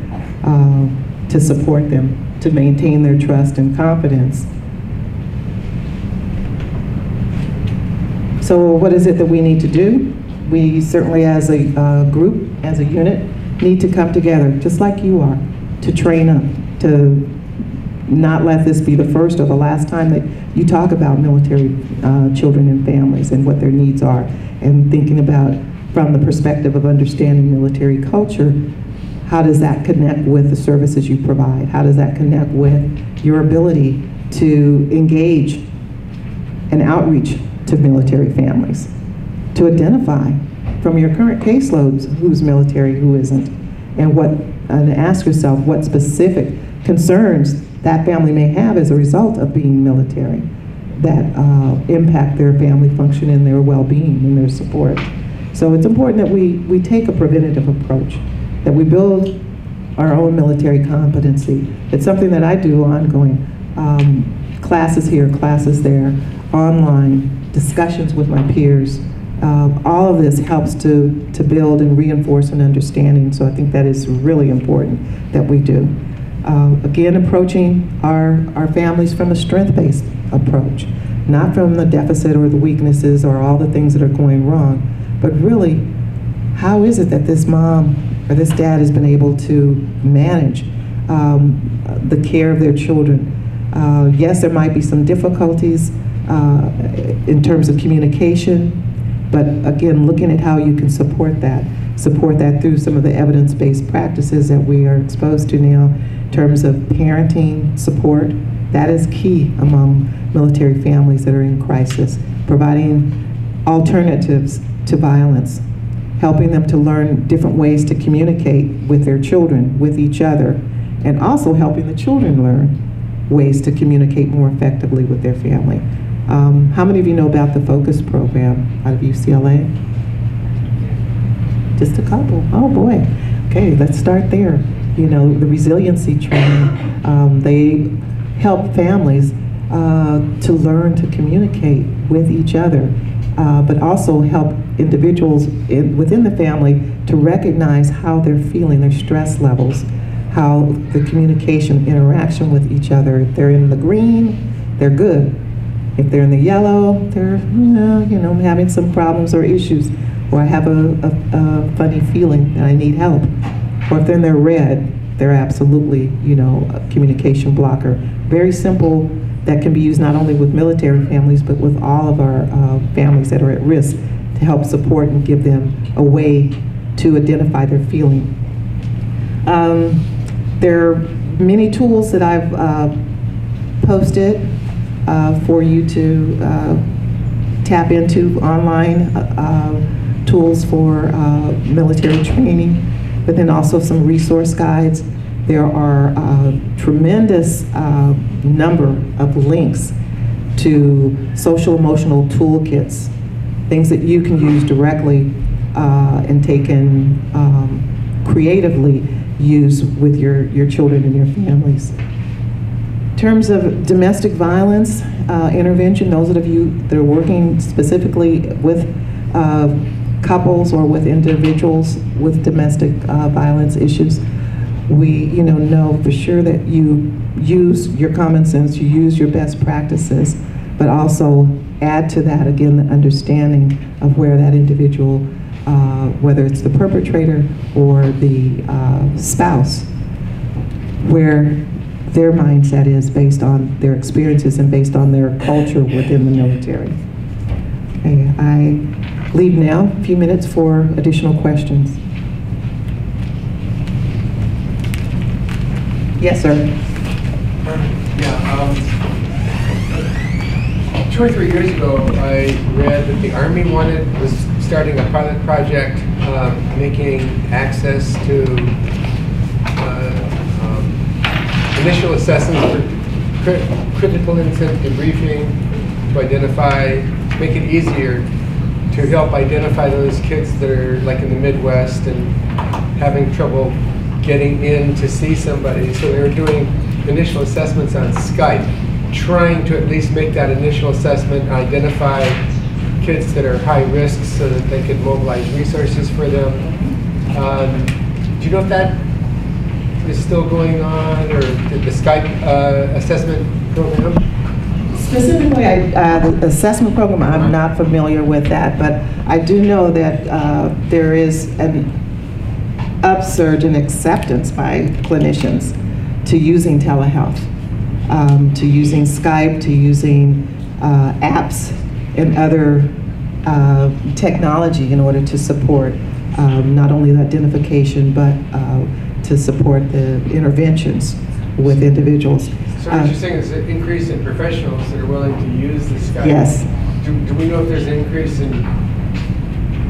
uh, to support them to maintain their trust and confidence. So what is it that we need to do? we certainly as a uh, group, as a unit, need to come together, just like you are, to train up, to not let this be the first or the last time that you talk about military uh, children and families and what their needs are, and thinking about from the perspective of understanding military culture, how does that connect with the services you provide? How does that connect with your ability to engage and outreach to military families? To identify from your current caseloads who's military, who isn't, and what, and ask yourself what specific concerns that family may have as a result of being military that uh, impact their family function and their well-being and their support. So it's important that we, we take a preventative approach, that we build our own military competency. It's something that I do ongoing. Um, classes here, classes there, online, discussions with my peers. Uh, all of this helps to, to build and reinforce an understanding, so I think that is really important that we do. Uh, again, approaching our, our families from a strength-based approach, not from the deficit or the weaknesses or all the things that are going wrong, but really, how is it that this mom or this dad has been able to manage um, the care of their children? Uh, yes, there might be some difficulties uh, in terms of communication, but again, looking at how you can support that, support that through some of the evidence-based practices that we are exposed to now terms of parenting support. That is key among military families that are in crisis, providing alternatives to violence, helping them to learn different ways to communicate with their children, with each other, and also helping the children learn ways to communicate more effectively with their family. Um, how many of you know about the FOCUS program out of UCLA? Just a couple. Oh boy. Okay, let's start there. You know, the resiliency training, um, they help families uh, to learn to communicate with each other, uh, but also help individuals in, within the family to recognize how they're feeling, their stress levels, how the communication, interaction with each other. If they're in the green, they're good. If they're in the yellow, they're, you know, having some problems or issues, or I have a, a, a funny feeling that I need help. Or if they're in their red, they're absolutely, you know, a communication blocker. Very simple that can be used not only with military families, but with all of our uh, families that are at risk to help support and give them a way to identify their feeling. Um, there are many tools that I've uh, posted uh, for you to uh, tap into online uh, uh, tools for uh, military training, but then also some resource guides. There are a tremendous number of links to social emotional toolkits, things that you can use directly and take in um, creatively use with your, your children and your families. In terms of domestic violence uh, intervention, those of you that are working specifically with uh, couples or with individuals with domestic uh, violence issues, we you know know for sure that you use your common sense, you use your best practices, but also add to that again the understanding of where that individual, uh, whether it's the perpetrator or the uh, spouse, where their mindset is based on their experiences and based on their culture within the military. I leave now a few minutes for additional questions. Yes, sir. Yeah, um, two or three years ago, I read that the Army wanted, was starting a pilot project um, making access to initial assessments for crit critical incident debriefing to identify, make it easier to help identify those kids that are like in the Midwest and having trouble getting in to see somebody. So they were doing initial assessments on Skype, trying to at least make that initial assessment, identify kids that are high risk so that they could mobilize resources for them. Um, do you know if that is still going on, or the Skype uh, assessment program? Specifically, I, uh, the assessment program, I'm not familiar with that, but I do know that uh, there is an upsurge in acceptance by clinicians to using telehealth, um, to using Skype, to using uh, apps and other uh, technology in order to support um, not only the identification, but uh, to support the interventions with individuals. So what you're saying is an increase in professionals that are willing to use this guy. Yes. Do, do we know if there's an increase in,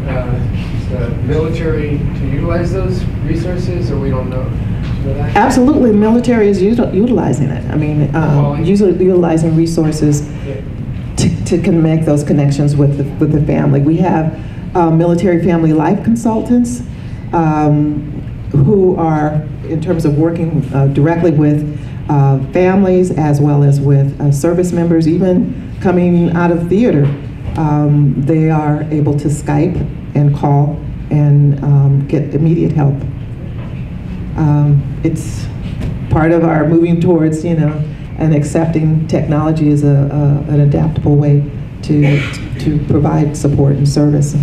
uh, the military to utilize those resources, or we don't know? Do you know that? Absolutely, the military is util- utilizing it. I mean, um, usually utilizing resources Yeah. to, to can make those connections with the, with the family. We have uh, military family life consultants um, who are, in terms of working uh, directly with uh, families as well as with uh, service members, even coming out of theater, um, they are able to Skype and call and um, get immediate help. Um, it's part of our moving towards, you know, and accepting technology as a, a, an adaptable way to, to provide support and service.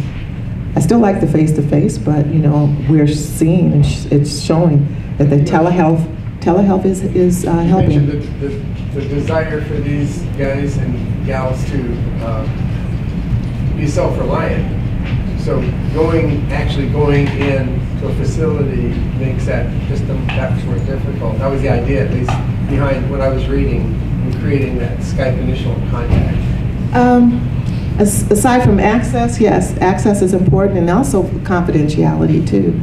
I still like the face-to-face, but, you know, we're seeing and it's showing that the telehealth, telehealth is, is uh, helping. the, the, the desire for these guys and gals to, uh, be self-reliant. So going, actually going in to a facility makes that just that much more difficult. That was the idea, at least, behind what I was reading and creating that Skype initial contact. Um, as- Aside from access, yes, access is important, and also confidentiality too.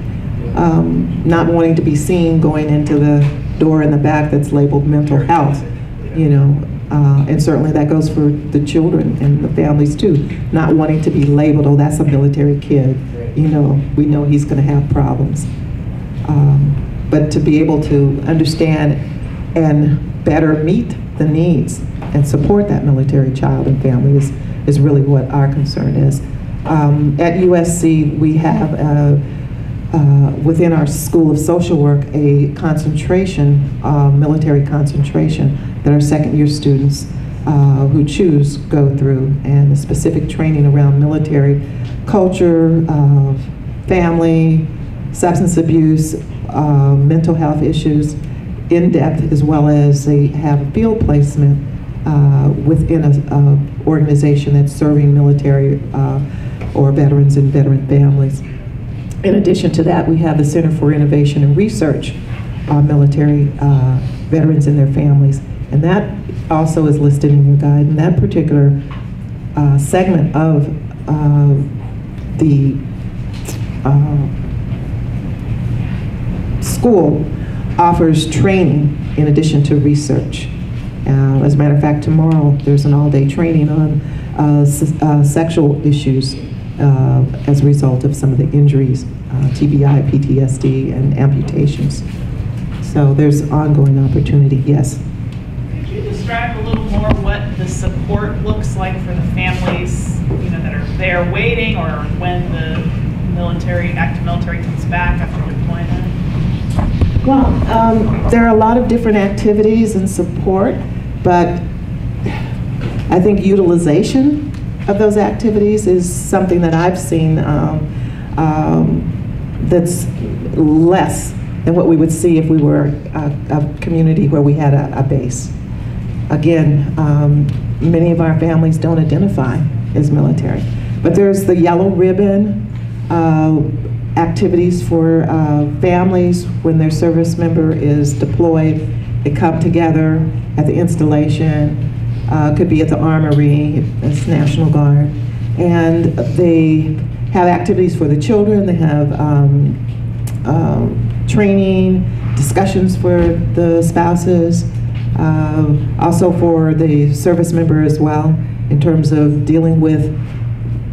Um, Not wanting to be seen going into the door in the back that's labeled mental health, you know, uh, and certainly that goes for the children and the families too. Not wanting to be labeled, oh, that's a military kid, you know, we know he's gonna have problems. Um, But to be able to understand and better meet the needs and support that military child and family is, is really what our concern is. Um, At USC, we have, uh, uh, within our School of Social Work, a concentration, uh, military concentration, that our second-year students uh, who choose go through, and the specific training around military culture, uh, family, substance abuse, uh, mental health issues, in depth, as well as they have field placement uh, within a, a organization that's serving military or veterans and veteran families. In addition to that, we have the Center for Innovation and Research on military uh, veterans and their families, and that also is listed in your guide. And that particular uh, segment of uh, the uh, school offers training in addition to research. Uh, as a matter of fact, tomorrow there's an all-day training on uh, uh, sexual issues uh, as a result of some of the injuries, uh, TBI, PTSD, and amputations. So there's ongoing opportunity, yes. Could you describe a little more what the support looks like for the families, you know, that are there waiting or when the military, active military comes back after deployment? Well, um, there are a lot of different activities and support, but I think utilization of those activities is something that I've seen um, um, that's less than what we would see if we were a, a community where we had a, a base. Again, um, many of our families don't identify as military, but there's the yellow ribbon uh, activities for uh, families when their service member is deployed. They come together at the installation, uh, could be at the armory, it's National Guard, and they have activities for the children. They have um, um, training, discussions for the spouses, uh, also for the service member as well, in terms of dealing with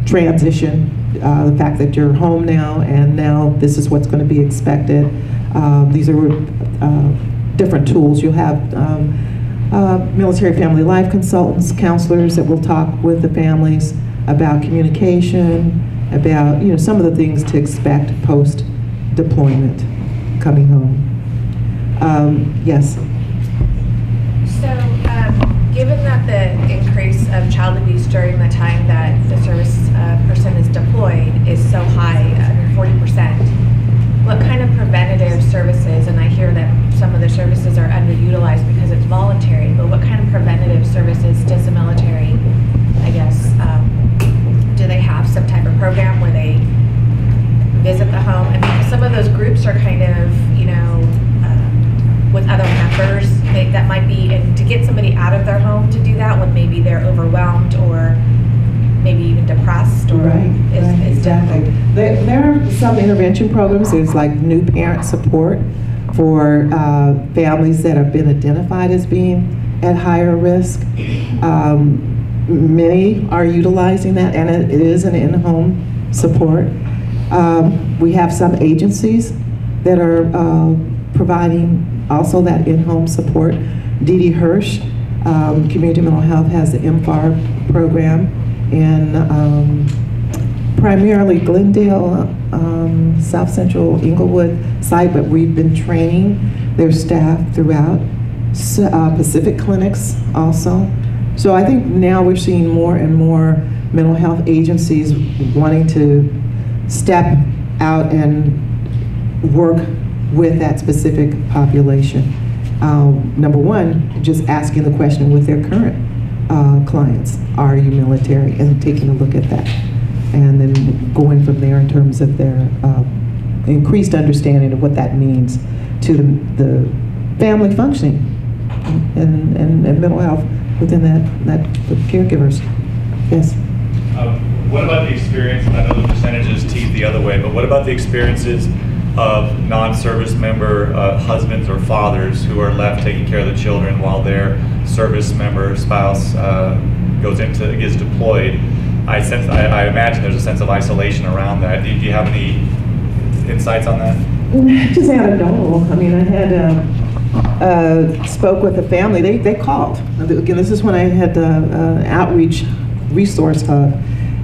transition, uh, the fact that you're home now and now this is what's going to be expected. Um, these are uh, different tools. You'll have um, uh, military family life consultants, counselors that will talk with the families about communication, about you know some of the things to expect post deployment, coming home. Um, yes. So, um, given that the increase of child abuse during the time that the service uh, person is deployed is so high, mean, 40%. What kind of preventative services, and I hear that some of the services are underutilized because it's voluntary, but what kind of preventative services does the military, I guess, um, do they have some type of program where they visit the home? I mean, some of those groups are kind of, you know, um, with other members, they, that might be, and to get somebody out of their home to do that when maybe they're overwhelmed or maybe even depressed or Right, is, right, is exactly. There, there are some intervention programs, there's like new parent support for uh, families that have been identified as being at higher risk. Um, Many are utilizing that, and it it is an in-home support. Um, We have some agencies that are uh, providing also that in-home support. Didi Hirsch, um, Community Mental Health has the MFAR program, and um, primarily Glendale, um, South Central Inglewood site, but we've been training their staff throughout. S- uh, Pacific Clinics also. So I think now we're seeing more and more mental health agencies wanting to step out and work with that specific population. Um, number one, just asking the question with their current uh, clients, are you military? And taking a look at that. And then going from there in terms of their uh, increased understanding of what that means to the, the family functioning and, and, and mental health within that, that caregivers. Yes. Um, What about the experience, and I know the percentages teed the other way, but what about the experiences of non-service member uh, husbands or fathers who are left taking care of the children while their service member spouse uh, goes into, gets deployed? I sense, I I imagine there's a sense of isolation around that. Do you have any insights on that? Just out of anecdotal. I mean, I had, uh, uh, spoke with a family, they, they called. Again, this is when I had the uh, outreach resource hub,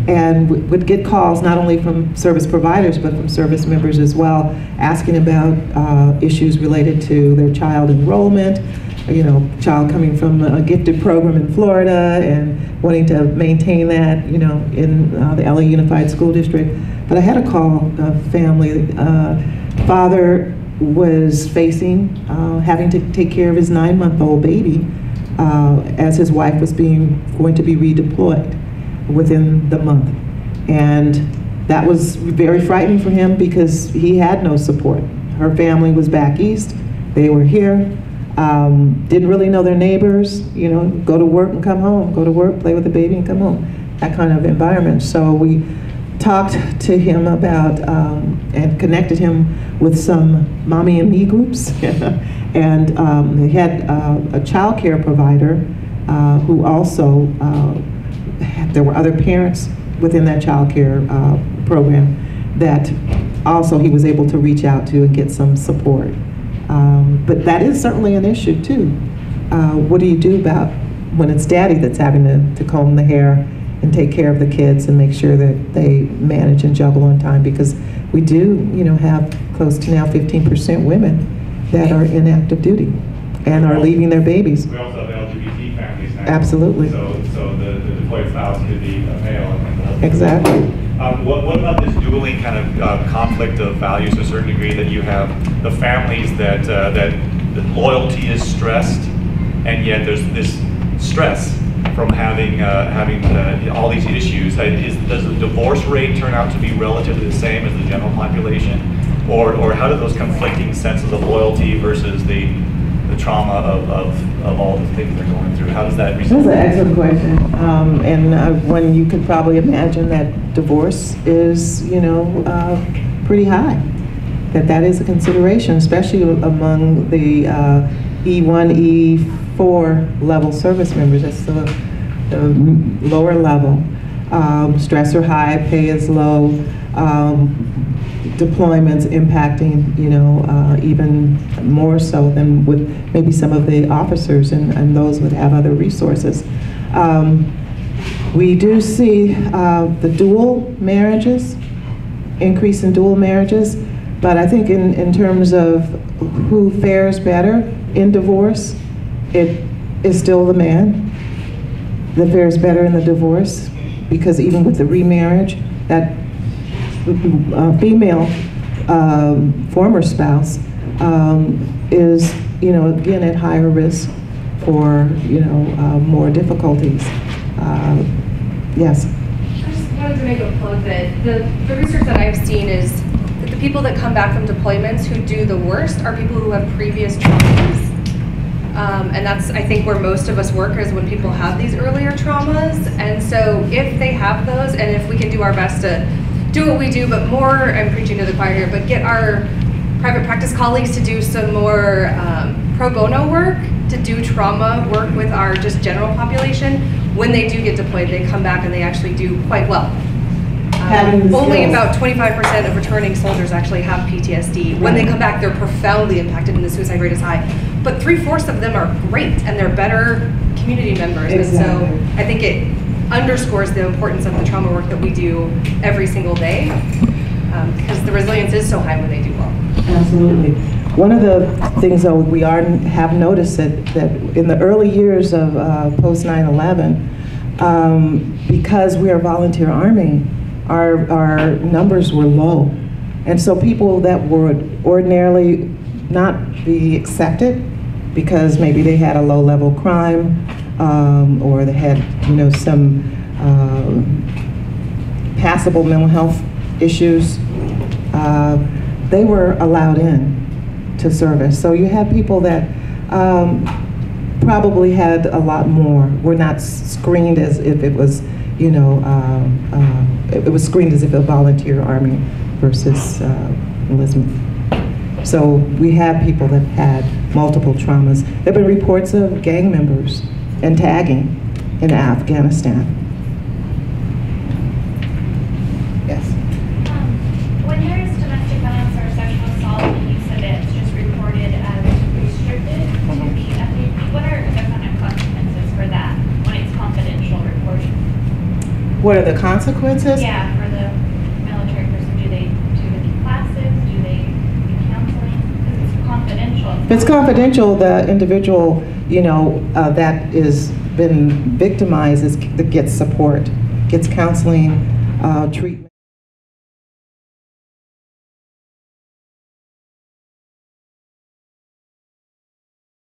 and would get calls not only from service providers, but from service members as well, asking about uh, issues related to their child enrollment, you know, child coming from a gifted program in Florida and wanting to maintain that, you know, in uh, the LA Unified School District. But I had a call, a family, uh, father was facing uh, having to take care of his nine-month-old baby uh, as his wife was being, going to be redeployed within the month. And that was very frightening for him because he had no support. Her family was back east, they were here, um, didn't really know their neighbors, you know, go to work and come home, go to work, play with the baby and come home, that kind of environment. So we talked to him about um, and connected him with some mommy and me groups. and um, they had uh, a child care provider uh, who also, uh, there were other parents within that child care uh, program that also he was able to reach out to and get some support. Um, but that is certainly an issue too. Uh, what do you do about when it's daddy that's having to, to comb the hair and take care of the kids and make sure that they manage and juggle on time? Because we do, you know, have close to now 15% women that are in active duty and are leaving their babies. We also have LGBT families now. Absolutely. So, so the the deployed spouse could be a male and the husband. Exactly. Um, What, what about this dueling kind of uh, conflict of values to a certain degree that you have the families that, uh, that that loyalty is stressed and yet there's this stress from having, uh, having uh, all these issues? Uh, Is, does the divorce rate turn out to be relatively the same as the general population? Or, or how do those conflicting senses of loyalty versus the, the trauma of, of, of all the things they're going through? How does that result? That's an excellent question. Um, and uh, when you could probably imagine that divorce is, you know, uh, pretty high. That that is a consideration, especially among the uh, E1, E4 level service members. That's the, the lower level. Um, stress are high, pay is low. Um, deployments impacting, you know, uh, even more so than with maybe some of the officers and, and those would have other resources. Um, we do see uh, the dual marriages, increase in dual marriages, but I think in, in terms of who fares better in divorce, it is still the man. that fares better in the divorce, because even with the remarriage, that uh, female um, former spouse um, is, you know, again, at higher risk for, you know, uh, more difficulties. Uh, Yes. I just wanted to make a plug that the, the research that I've seen is that the people that come back from deployments who do the worst are people who have previous traumas. Um, and that's, I think, where most of us work is when people have these earlier traumas. And so if they have those, and if we can do our best to do what we do, but more, I'm preaching to the choir here, but get our private practice colleagues to do some more um, pro bono work, to do trauma work with our just general population. When they do get deployed, they come back and they actually do quite well. Um, Only about 25% of returning soldiers actually have PTSD. When they come back, they're profoundly impacted and the suicide rate is high. But three-fourths of them are great and they're better community members. And so I think it underscores the importance of the trauma work that we do every single day um, because the resilience is so high when they do well. Absolutely. One of the things, though, we are, have noticed that, that in the early years of uh, post 9/11, um, because we are volunteer army, our, our numbers were low. And so people that would ordinarily not be accepted because maybe they had a low-level crime um, or they had, you know, some um, passable mental health issues, uh, they were allowed in to service. So you have people that um, probably had a lot more, were not screened as if it was, you know, um, um, it it was screened as if a volunteer army versus uh, enlistment. So we have people that had multiple traumas. There have been reports of gang members and tagging in Afghanistan. Yes. Um, When there's domestic violence or sexual assault, and you said that it's just reported as restricted to the FAP, what are the kind of consequences for that when it's confidential reporting? What are the consequences? Yeah, for the military person, do they do any classes, do they do counseling? Because it's confidential. If it's confidential, the individual, you know, uh, that is been victimized is, that gets support, gets counseling, uh, treatment.